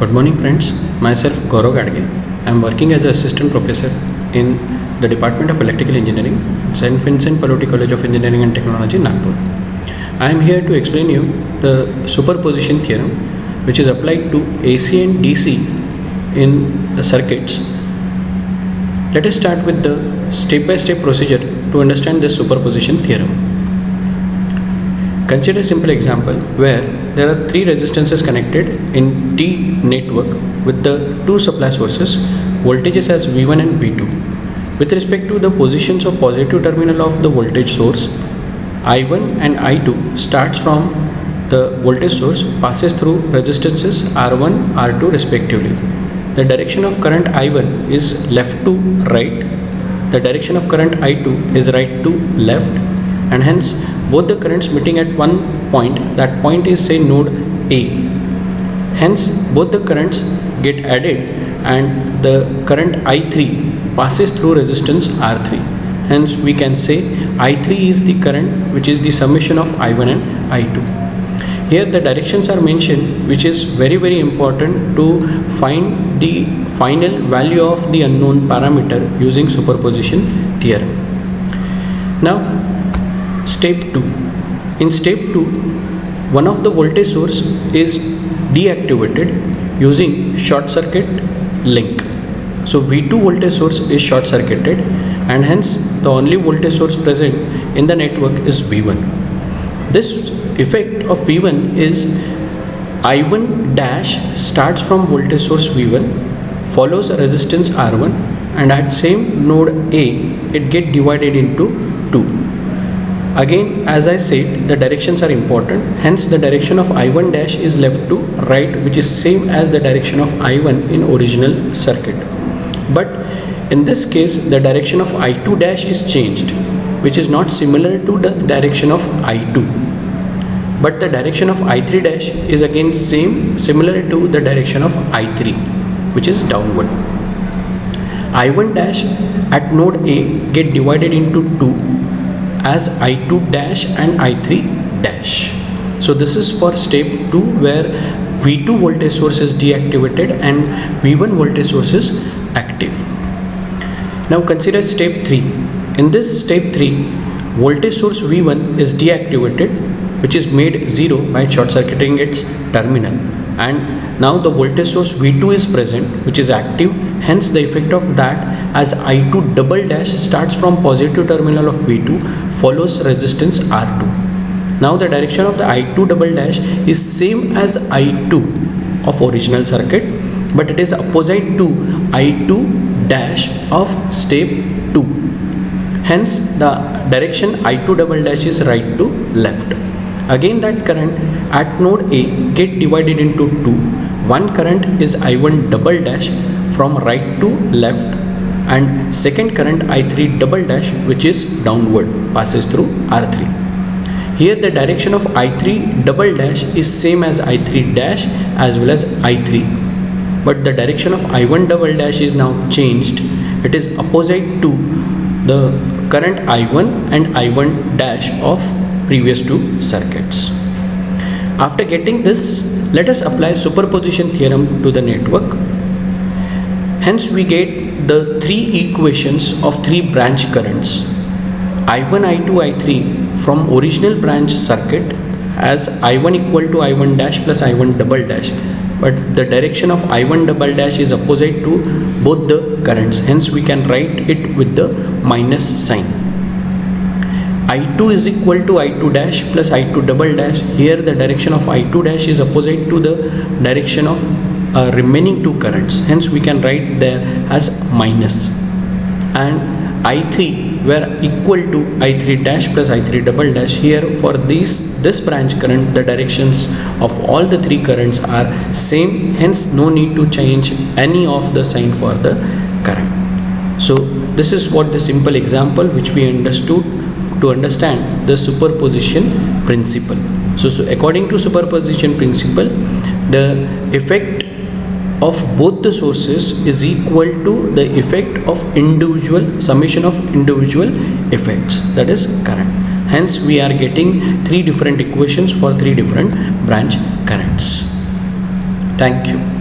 Good morning, friends. Myself Gaurav Gadge. I am working as an assistant professor in the Department of Electrical Engineering, St. Vincent Pallotti College of Engineering and Technology, Nagpur. I am here to explain you the superposition theorem, which is applied to AC and DC in circuits. Let us start with the step-by-step procedure to understand this superposition theorem. Consider a simple example where there are three resistances connected in T network with the two supply sources, voltages as V1 and V2. With respect to the positions of positive terminal of the voltage source, I1 and I2 starts from the voltage source passes through resistances R1, R2 respectively. The direction of current I1 is left to right, the direction of current I2 is right to left and hence both the currents meeting at one point that point is say node A. Hence both the currents get added and the current I3 passes through resistance R3 hence we can say I3 is the current which is the summation of I1 and I2 here the directions are mentioned which is very very important to find the final value of the unknown parameter using superposition theorem. Now step 2 in step 2 one of the voltage source is deactivated using short circuit link. So v2 voltage source is short circuited and hence the only voltage source present in the network is v1 this effect of v1 is i1 dash starts from voltage source v1 follows a resistance r1 and at same node a it get divided into 2 Again, as I said, the directions are important. Hence, the direction of I1 dash is left to right, which is same as the direction of I1 in original circuit. But in this case, the direction of I2 dash is changed, which is not similar to the direction of I2. But the direction of I3 dash is again same, similar to the direction of I3, which is downward. I1 dash at node A get divided into 2 as I2 dash and I3 dash. So this is for step 2 where V2 voltage source is deactivated and V1 voltage source is active. Now consider step 3. In this step 3 voltage source V1 is deactivated which is made 0 by short circuiting its terminal and now the voltage source V2 is present which is active. Hence the effect of that as I2 double dash starts from positive terminal of V2 follows resistance R2 now the direction of the I2 double dash is same as I2 of original circuit but it is opposite to I2 dash of step 2 hence the direction I2 double dash is right to left again that current at node A get divided into two. One current is I1 double dash from right to left and second current I3 double dash which is downward passes through R3 here the direction of I3 double dash is same as I3 dash as well as I3 but the direction of I1 double dash is now changed. It is opposite to the current I1 and I1 dash of previous two circuits. After getting this, let us apply superposition theorem to the network. Hence we get the three equations of three branch currents. I1, I2, I3 from original branch circuit as I1 equal to I1 dash plus I1 double dash but the direction of I1 double dash is opposite to both the currents hence we can write it with the minus sign I2 is equal to I2 dash plus I2 double dash. Here the direction of I2 dash is opposite to the direction of uh, remaining two currents. Hence we can write there as minus. And I3 were equal to I3 dash plus I3 double dash. Here for this, this branch current the directions of all the three currents are same. Hence no need to change any of the sign for the current. So this is what the simple example which we understood to understand the superposition principle. So, so according to superposition principle, the effect of both the sources is equal to the effect of individual summation of individual effects that is current. Hence, we are getting three different equations for three different branch currents. Thank you.